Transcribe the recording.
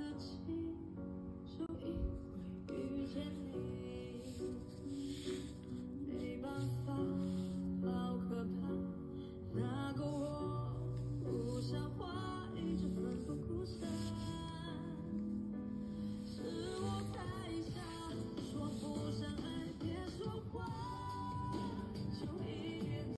the